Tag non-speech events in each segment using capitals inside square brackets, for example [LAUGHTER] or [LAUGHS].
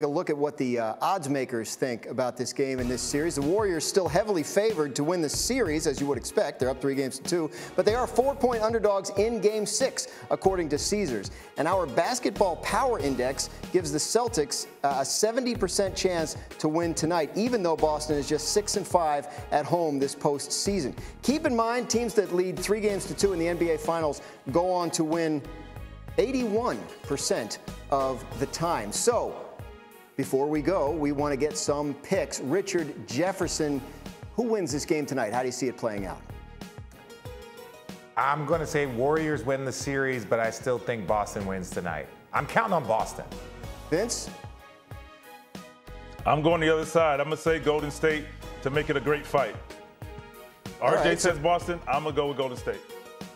a look at what the uh, odds makers think about this game in this series. The Warriors still heavily favored to win the series, as you would expect. They're up three games to two, but they are four-point underdogs in Game Six, according to Caesars. And our basketball power index gives the Celtics uh, a 70% chance to win tonight, even though Boston is just six and five at home this postseason. Keep in mind, teams that lead three games to two in the NBA Finals go on to win 81% of the time. So before we go, we want to get some picks. Richard Jefferson, who wins this game tonight? How do you see it playing out? I'm going to say Warriors win the series, but I still think Boston wins tonight. I'm counting on Boston. Vince? I'm going the other side. I'm going to say Golden State to make it a great fight. RJ right, says so Boston. I'm going to go with Golden State.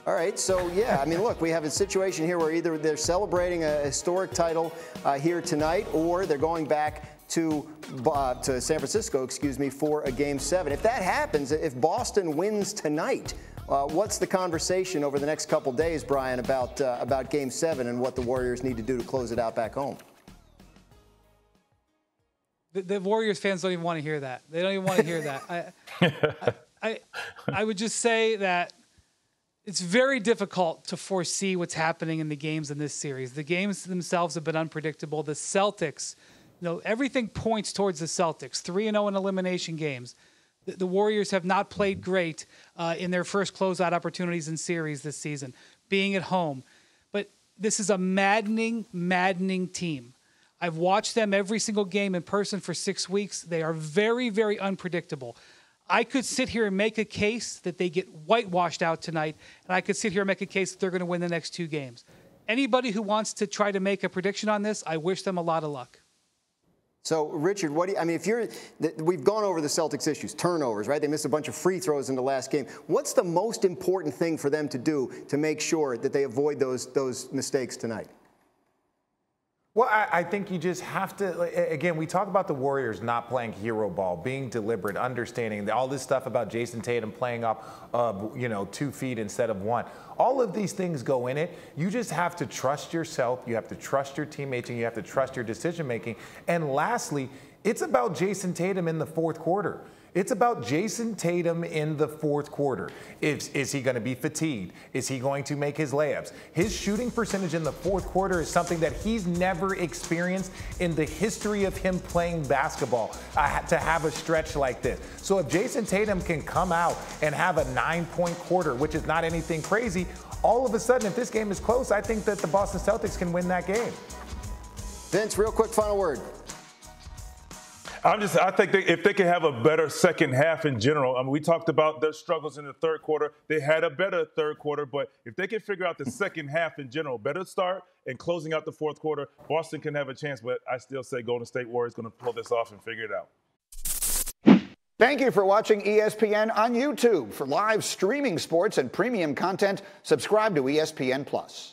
All right, so yeah, I mean, look, we have a situation here where either they're celebrating a historic title uh, here tonight, or they're going back to uh, to San Francisco, excuse me, for a game seven. If that happens, if Boston wins tonight, uh, what's the conversation over the next couple days, Brian, about uh, about Game Seven and what the Warriors need to do to close it out back home? The, the Warriors fans don't even want to hear that. They don't even want to hear that. I, [LAUGHS] I, I, I would just say that it's very difficult to foresee what's happening in the games in this series. The games themselves have been unpredictable. The Celtics, you know, everything points towards the Celtics. 3 0 in elimination games. The, the, Warriors have not played great uh, in their first closeout opportunities in series this season, being at home. But this is a maddening, maddening team. I've watched them every single game in person for six weeks. They are very, very unpredictable. I could sit here and make a case that they get whitewashed out tonight, and I could sit here and make a case that they're going to win the next two games. Anybody who wants to try to make a prediction on this, I wish them a lot of luck. So, Richard, what do you, I mean, if you're, we've gone over the Celtics issues, turnovers, right? They missed a bunch of free throws in the last game. What's the most important thing for them to do to make sure that they avoid those, those mistakes tonight? Well, I, I, think you just have to. Again, we talk about the Warriors not playing hero ball, being deliberate, understanding all this stuff about Jayson Tatum playing up, uh, you know, two feet instead of one. All of these things go in it. You just have to trust yourself. You have to trust your teammates, and you have to trust your decision making. And lastly, it's about Jayson Tatum in the fourth quarter. It's about Jayson Tatum in the fourth quarter. Is, is he going to be fatigued? Is he going to make his layups? His shooting percentage in the fourth quarter is something that he's never experienced in the history of him playing basketball uh, to have a stretch like this. So if Jayson Tatum can come out and have a nine point quarter, which is not anything crazy, all of a sudden, if this game is close, I think that the Boston Celtics can win that game. Vince, real quick final word. I'm just, I think they, if they can have a better second half in general, I mean, we talked about their struggles in the third quarter. They had a better third quarter, but if they can figure out the second half in general, better start and closing out the fourth quarter, Boston can have a chance. But I still say Golden State Warriors going to pull this off and figure it out. Thank you for watching ESPN on YouTube. For live streaming sports and premium content, subscribe to ESPN Plus.